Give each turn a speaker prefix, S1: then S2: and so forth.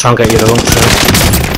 S1: Se han caído, vamos a ver.